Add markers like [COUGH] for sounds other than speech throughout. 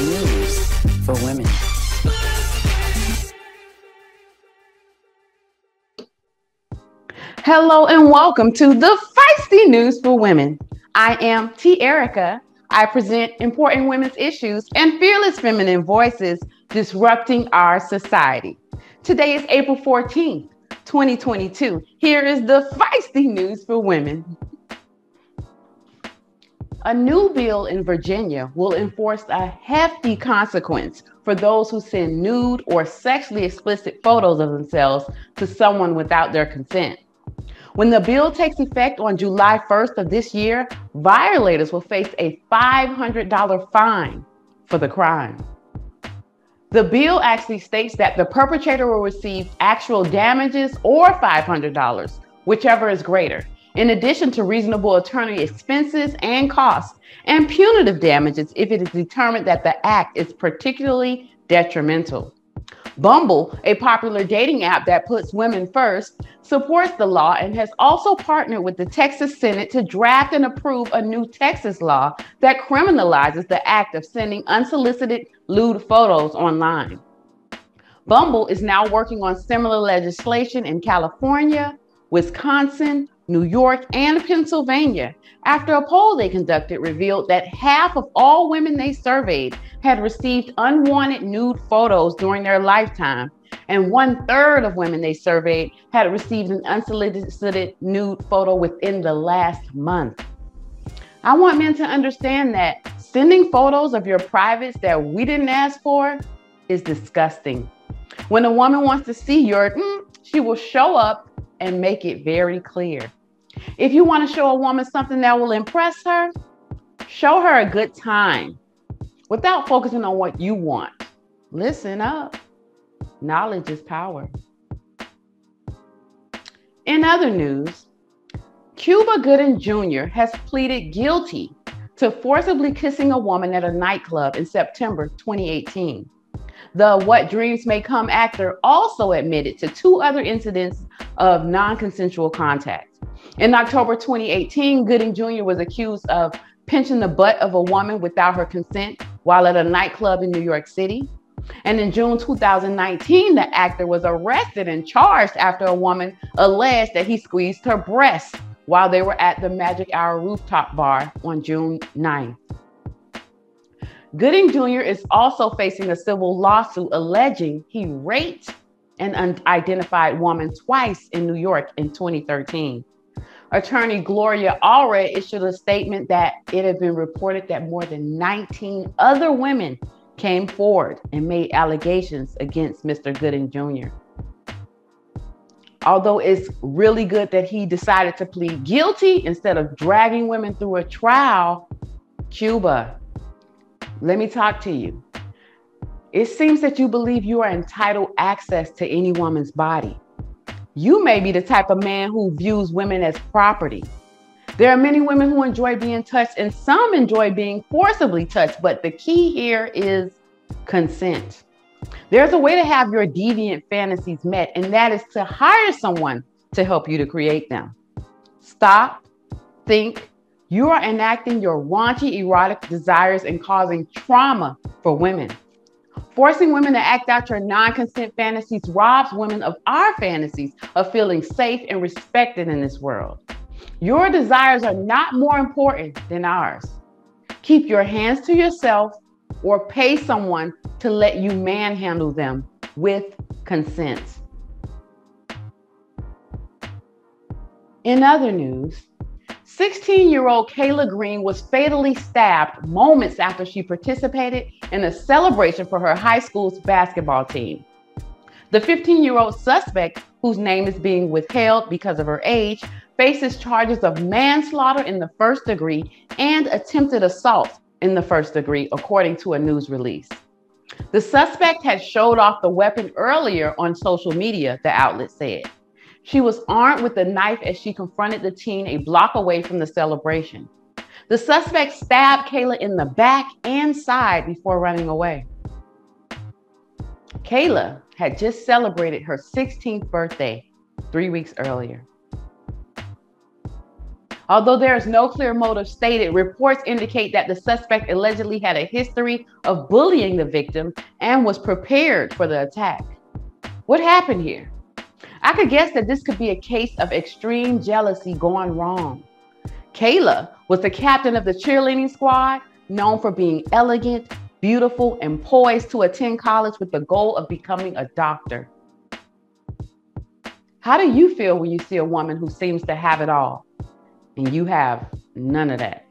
News for Women. Hello and welcome to the Feisty News for Women. I am T. Erica. I present important women's issues and fearless feminine voices disrupting our society. Today is April 14th, 2022. Here is the Feisty News for Women. A new bill in Virginia will enforce a hefty consequence for those who send nude or sexually explicit photos of themselves to someone without their consent. When the bill takes effect on July 1st of this year, violators will face a $500 fine for the crime. The bill actually states that the perpetrator will receive actual damages or $500, whichever is greater in addition to reasonable attorney expenses and costs, and punitive damages if it is determined that the act is particularly detrimental. Bumble, a popular dating app that puts women first, supports the law and has also partnered with the Texas Senate to draft and approve a new Texas law that criminalizes the act of sending unsolicited lewd photos online. Bumble is now working on similar legislation in California, Wisconsin, New York, and Pennsylvania after a poll they conducted revealed that half of all women they surveyed had received unwanted nude photos during their lifetime, and one third of women they surveyed had received an unsolicited nude photo within the last month. I want men to understand that sending photos of your privates that we didn't ask for is disgusting. When a woman wants to see your, mm, she will show up and make it very clear. If you want to show a woman something that will impress her, show her a good time without focusing on what you want. Listen up. Knowledge is power. In other news, Cuba Gooding Jr. has pleaded guilty to forcibly kissing a woman at a nightclub in September 2018. The What Dreams May Come actor also admitted to two other incidents of non consensual contact. In October 2018, Gooding Jr. was accused of pinching the butt of a woman without her consent while at a nightclub in New York City. And in June 2019, the actor was arrested and charged after a woman alleged that he squeezed her breast while they were at the Magic Hour rooftop bar on June 9th. Gooding Jr. is also facing a civil lawsuit alleging he raped an unidentified woman twice in New York in 2013. Attorney Gloria Allred issued a statement that it had been reported that more than 19 other women came forward and made allegations against Mr. Gooding Jr. Although it's really good that he decided to plead guilty instead of dragging women through a trial, Cuba, let me talk to you. It seems that you believe you are entitled access to any woman's body. You may be the type of man who views women as property. There are many women who enjoy being touched, and some enjoy being forcibly touched, but the key here is consent. There's a way to have your deviant fantasies met, and that is to hire someone to help you to create them. Stop, think. You are enacting your raunchy erotic desires and causing trauma for women. Forcing women to act out your non consent fantasies robs women of our fantasies of feeling safe and respected in this world. Your desires are not more important than ours. Keep your hands to yourself or pay someone to let you manhandle them with consent. In other news, 16 year old Kayla Green was fatally stabbed moments after she participated in a celebration for her high school's basketball team. The 15 year old suspect, whose name is being withheld because of her age, faces charges of manslaughter in the first degree and attempted assault in the first degree, according to a news release. The suspect had showed off the weapon earlier on social media, the outlet said. She was armed with a knife as she confronted the teen a block away from the celebration. The suspect stabbed Kayla in the back and side before running away. Kayla had just celebrated her 16th birthday three weeks earlier. Although there is no clear motive stated, reports indicate that the suspect allegedly had a history of bullying the victim and was prepared for the attack. What happened here? I could guess that this could be a case of extreme jealousy gone wrong. Kayla was the captain of the cheerleading squad, known for being elegant, beautiful, and poised to attend college with the goal of becoming a doctor. How do you feel when you see a woman who seems to have it all? and you have none of that.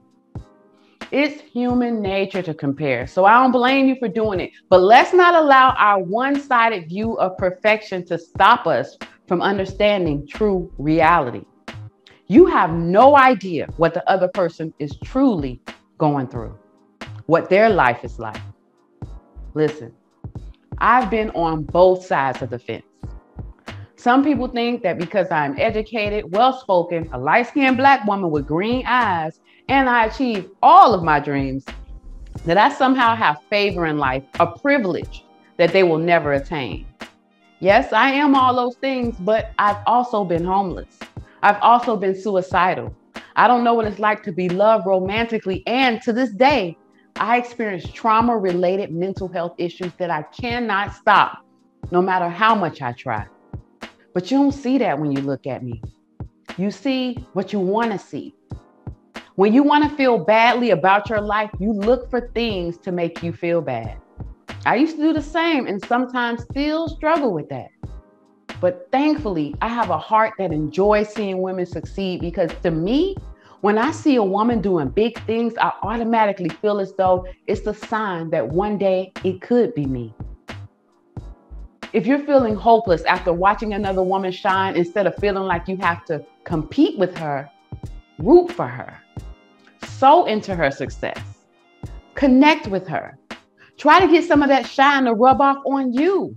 It's human nature to compare. So I don't blame you for doing it. But let's not allow our one sided view of perfection to stop us from understanding true reality. You have no idea what the other person is truly going through, what their life is like. Listen, I've been on both sides of the fence. Some people think that because I'm educated, well spoken, a light skinned black woman with green eyes, and I achieve all of my dreams, that I somehow have favor in life, a privilege that they will never attain. Yes, I am all those things, but I've also been homeless. I've also been suicidal. I don't know what it's like to be loved romantically. And to this day, I experience trauma related mental health issues that I cannot stop, no matter how much I try. But you don't see that when you look at me. You see what you want to see. When you want to feel badly about your life, you look for things to make you feel bad. I used to do the same and sometimes still struggle with that. But thankfully, I have a heart that enjoys seeing women succeed because to me, when I see a woman doing big things, I automatically feel as though it's a sign that one day it could be me. If you're feeling hopeless after watching another woman shine instead of feeling like you have to compete with her, root for her, sow into her success, connect with her. Try to get some of that shine to rub off on you.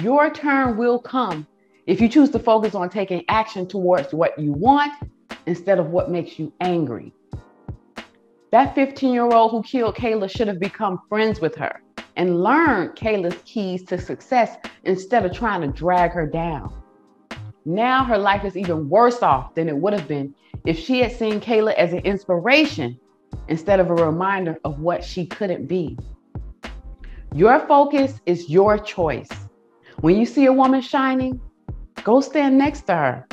Your turn will come if you choose to focus on taking action towards what you want instead of what makes you angry. That 15 year old who killed Kayla should have become friends with her and learned Kayla's keys to success instead of trying to drag her down. Now her life is even worse off than it would have been if she had seen Kayla as an inspiration instead of a reminder of what she couldn't be. Your focus is your choice. When you see a woman shining, go stand next to her.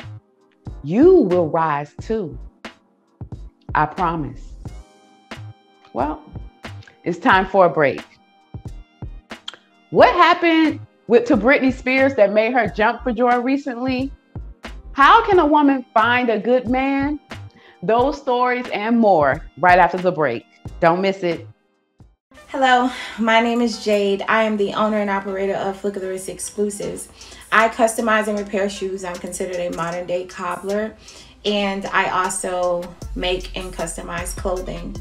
You will rise too. I promise. Well, it's time for a break. What happened with to Britney Spears that made her jump for joy recently? How can a woman find a good man? Those stories and more right after the break. Don't miss it. Hello, my name is Jade. I am the owner and operator of Flick of the Wrist Exclusives. I customize and repair shoes. I'm considered a modern day cobbler, and I also make and customize clothing.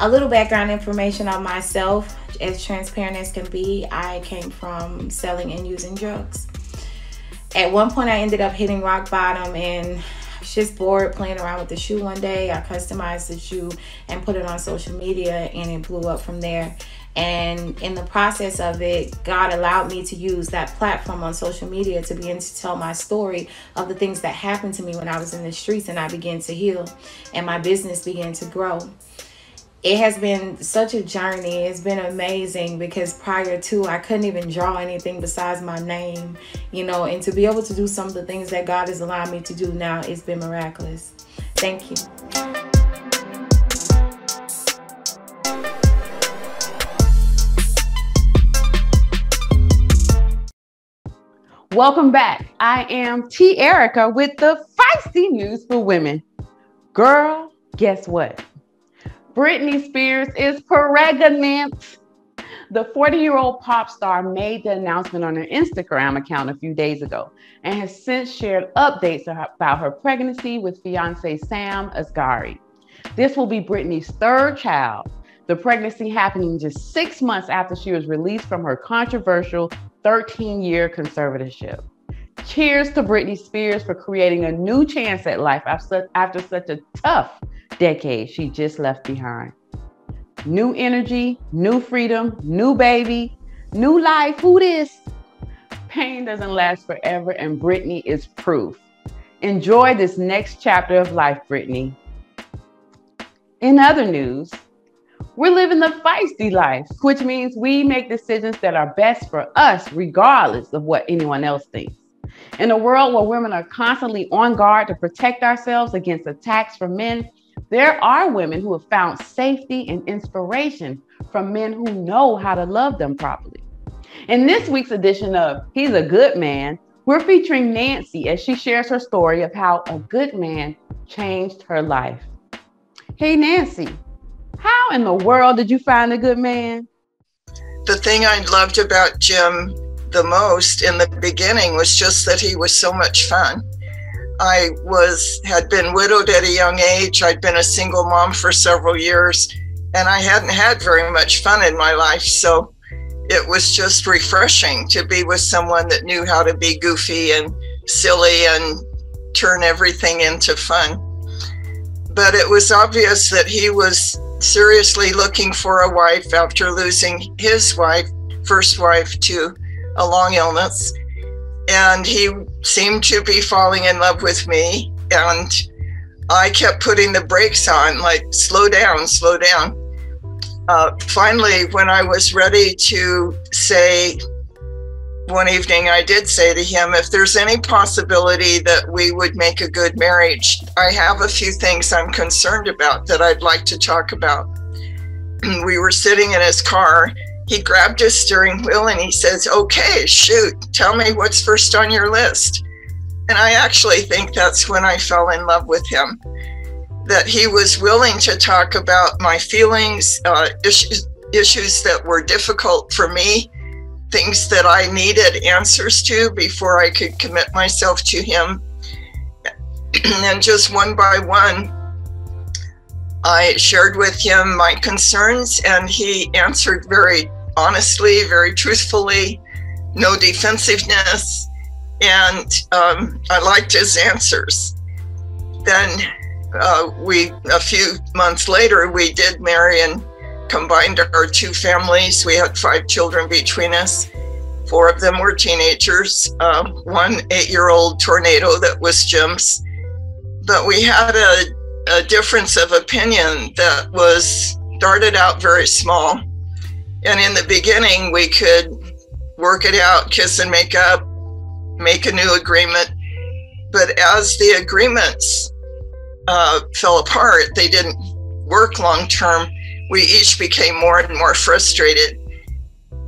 A little background information on myself, as transparent as can be, I came from selling and using drugs. At one point, I ended up hitting rock bottom and just bored playing around with the shoe one day. I customized the shoe and put it on social media, and it blew up from there. And in the process of it, God allowed me to use that platform on social media to begin to tell my story of the things that happened to me when I was in the streets and I began to heal and my business began to grow it has been such a journey. It's been amazing because prior to I couldn't even draw anything besides my name, you know, and to be able to do some of the things that God has allowed me to do now, it's been miraculous. Thank you. Welcome back. I am T. Erica with the feisty news for women. Girl, guess what? Britney Spears is pregnant. The 40 year old pop star made the announcement on her Instagram account a few days ago and has since shared updates about her pregnancy with fiance Sam Asghari. This will be Britney's third child, the pregnancy happening just six months after she was released from her controversial 13 year conservatorship. Cheers to Britney Spears for creating a new chance at life after, such a tough decade she just left behind. New energy, new freedom, new baby, new life. Who this? Pain doesn't last forever, and Britney is proof. Enjoy this next chapter of life, Britney. In other news, we're living the feisty life, which means we make decisions that are best for us, regardless of what anyone else thinks. In a world where women are constantly on guard to protect ourselves against attacks from men, there are women who have found safety and inspiration from men who know how to love them properly. In this week's edition of He's a Good Man, we're featuring Nancy as she shares her story of how a good man changed her life. Hey, Nancy, how in the world did you find a good man? The thing I loved about Jim the most in the beginning was just that he was so much fun. I was had been widowed at a young age. I'd been a single mom for several years and I hadn't had very much fun in my life. So it was just refreshing to be with someone that knew how to be goofy and silly and turn everything into fun. But it was obvious that he was seriously looking for a wife after losing his wife, first wife, to a long illness. And he seemed to be falling in love with me. And I kept putting the brakes on, like, slow down, slow down. Uh, finally, when I was ready to say, one evening I did say to him, if there's any possibility that we would make a good marriage, I have a few things I'm concerned about that I'd like to talk about. [CLEARS THROAT] we were sitting in his car he grabbed his steering wheel and he says, Okay, shoot, tell me what's first on your list. And I actually think that's when I fell in love with him. That he was willing to talk about my feelings, uh, issues, issues that were difficult for me, things that I needed answers to before I could commit myself to him. [CLEARS THROAT] and just one by one, I shared with him my concerns, and he answered very honestly, very truthfully, no defensiveness. And um, I liked his answers. Then uh, we, a few months later, we did marry and combined our two families. We had five children between us. Four of them were teenagers, uh, one eight year old tornado that was Jim's. But we had a, a difference of opinion that was started out very small and in the beginning, we could work it out, kiss and make up, make a new agreement. But as the agreements uh, fell apart, they didn't work long term. We each became more and more frustrated.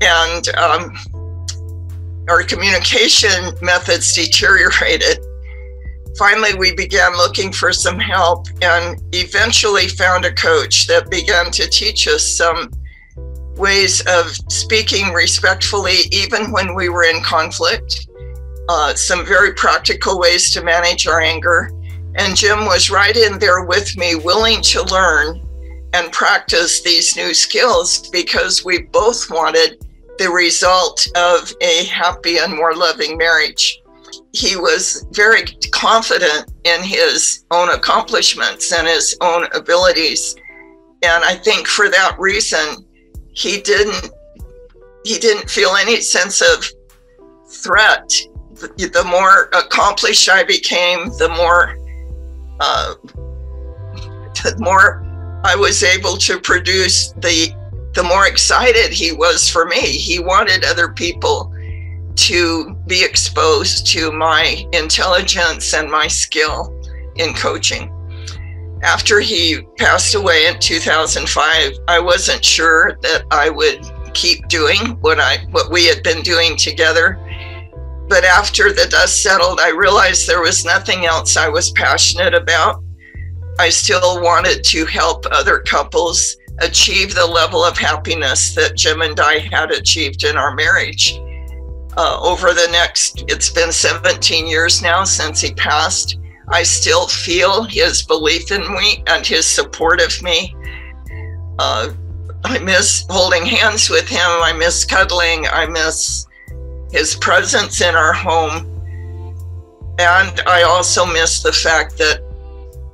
And um, our communication methods deteriorated. Finally, we began looking for some help and eventually found a coach that began to teach us some ways of speaking respectfully, even when we were in conflict, uh, some very practical ways to manage our anger. And Jim was right in there with me, willing to learn and practice these new skills because we both wanted the result of a happy and more loving marriage. He was very confident in his own accomplishments and his own abilities. And I think for that reason, he didn't he didn't feel any sense of threat. The, more accomplished I became, the more uh, the more I was able to produce, the the more excited he was for me. He wanted other people to be exposed to my intelligence and my skill in coaching after he passed away in 2005, I wasn't sure that I would keep doing what I what we had been doing together. But after the dust settled, I realized there was nothing else I was passionate about. I still wanted to help other couples achieve the level of happiness that Jim and I had achieved in our marriage. Uh, over the next, it's been 17 years now since he passed. I still feel his belief in me and his support of me. Uh, I miss holding hands with him. I miss cuddling. I miss his presence in our home. And I also miss the fact that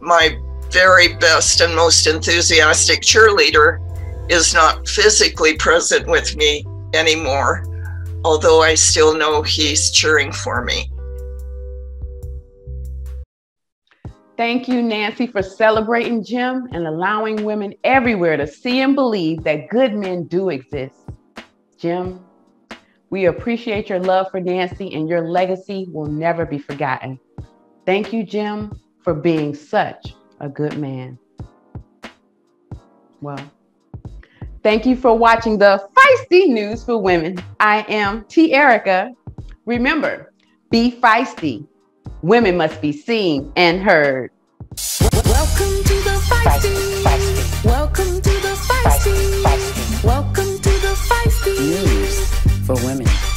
my very best and most enthusiastic cheerleader is not physically present with me anymore, although I still know he's cheering for me. Thank you, Nancy, for celebrating Jim and allowing women everywhere to see and believe that good men do exist. Jim, we appreciate your love for Nancy and your legacy will never be forgotten. Thank you, Jim, for being such a good man. Well, thank you for watching the Feisty News for Women. I am T. Erica. Remember, be feisty Women must be seen and heard. Welcome to the feisty. feisty. Welcome to the feisty. feisty. Welcome to the feisty. News for women.